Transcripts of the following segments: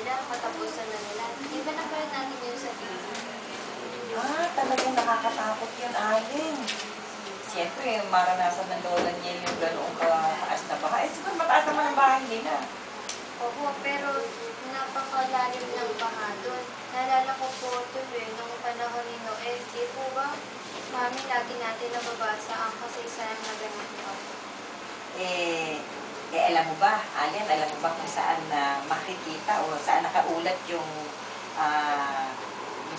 nila katapusan na nila. Di ba napanood natin yun sa? Talagang nakakatakot yun, Alin. Siyempre, maranasan ng lola niya yung ganoong kataas na bahay. Eh, siguro mataas naman ang bahay nila. Oo, pero napakalalim ng baha doon. Naalala ko po tuloy nung panahon ni Noel. Di po ba, Mami, lagi natin nababasa ang kasaysayan na ganito. Eh, eh, alam mo ba, Alin, alam mo ba kung saan na makikita o saan nakaulat yung, ah,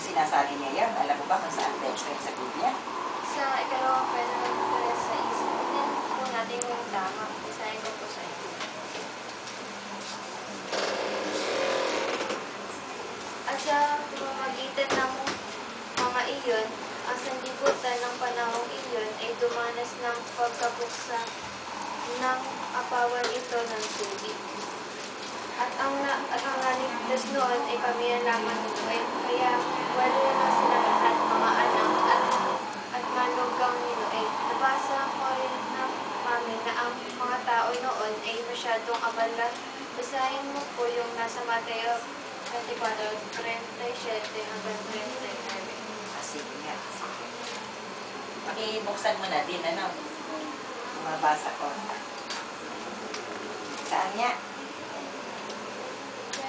yung sinasabi niya yan? Alam mo ba kung saan text sa Biblia? Sa ikalawang pwede pala sa isip. Tignan po natin yung tama. Isahin ko po sa inyo. At sa pamamagitan ng mga iyon, ang sandibutan ng panahong iyon ay dumanas ng pagkabuksa ng apawan ito ng tubig. At ang, na, at ang naligtas noon ay pamilya lamang ni Noel. Kaya wala na sila lahat mga anak at, at manugang ni Noel. Nabasa ko rin na mami na ang mga tao noon ay masyadong abala. Basahin mo po yung nasa Mateo 24, 37 hanggang 39. Ah, sige sige. Pakibuksan mo na din, ano? Mabasa ko. Saan niya? 24,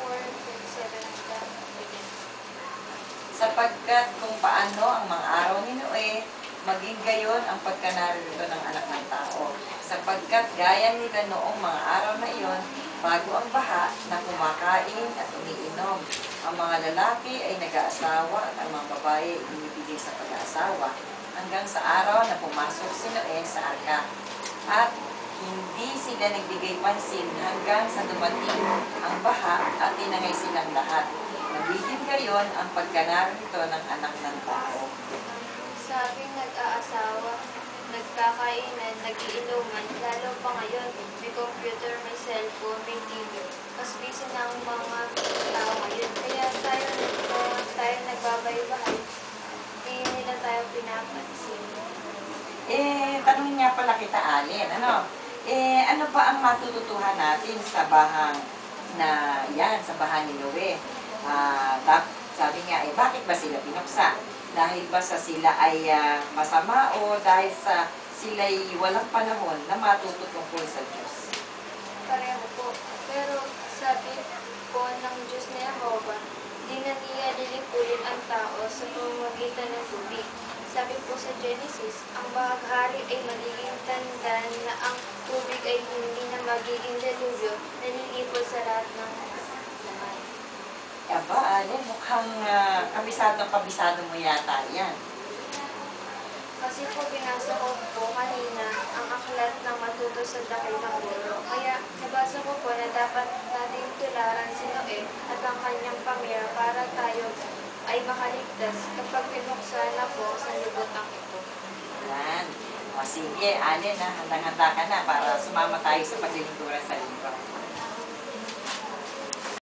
37 hanggang 39. Sapagkat kung paano ang mga araw ni Noe, maging gayon ang pagkanarito ng anak ng tao. Sapagkat gaya nila noong mga araw na iyon, bago ang baha na kumakain at umiinom. Ang mga lalaki ay nag-aasawa at ang mga babae ay inibigay sa pag-aasawa hanggang sa araw na pumasok si Noe sa arka. At hindi sila nagbigay pansin hanggang sa dumating ang baha at tinangay silang lahat. Nagiging gayon ang pagkanarito ng anak ng tao. Sabing nag-aasawa, nagkakainan, nagiinuman, lalo pa ngayon, may computer, may cellphone, may TV. Mas busy na ang mga tao ngayon. Kaya tayo, kaya tayo nagbabaybahay, hindi nila tayo pinapansin. Eh, tanong niya pala kita, Alin, ano? Eh, ano pa ang matututuhan natin sa bahang na yan, sa bahan ni Noe? Ah, tap, sabi nga, eh, bakit ba sila pinuksa? Dahil ba sa sila ay ah, masama o dahil sa sila'y walang panahon na matuto tungkol sa Diyos? Pareho po. Pero sabi po ng Diyos na Yehova, di na niya lilipulin ang tao sa pamamagitan ng tubig. Sabi po sa Genesis, ang bahaghari ay magiging tanda na ang tubig ay hindi na magiging delubyo na lilipol sa lahat ng. Aba, Alin, mukhang ah, kabisado-kabisado mo yata yan. Kasi po binasa ko po kanina ang aklat ng matuto sa dakilang ulo. Kaya nabasa ko po na dapat nating tularan si Noe at ang kanyang pamilya para tayo ay makaligtas kapag pinuksan na po sa lubotang ito. Yan. O sige, Alin, ha, handang-handa ka na para sumama tayo sa paglilingkuran sa inyo.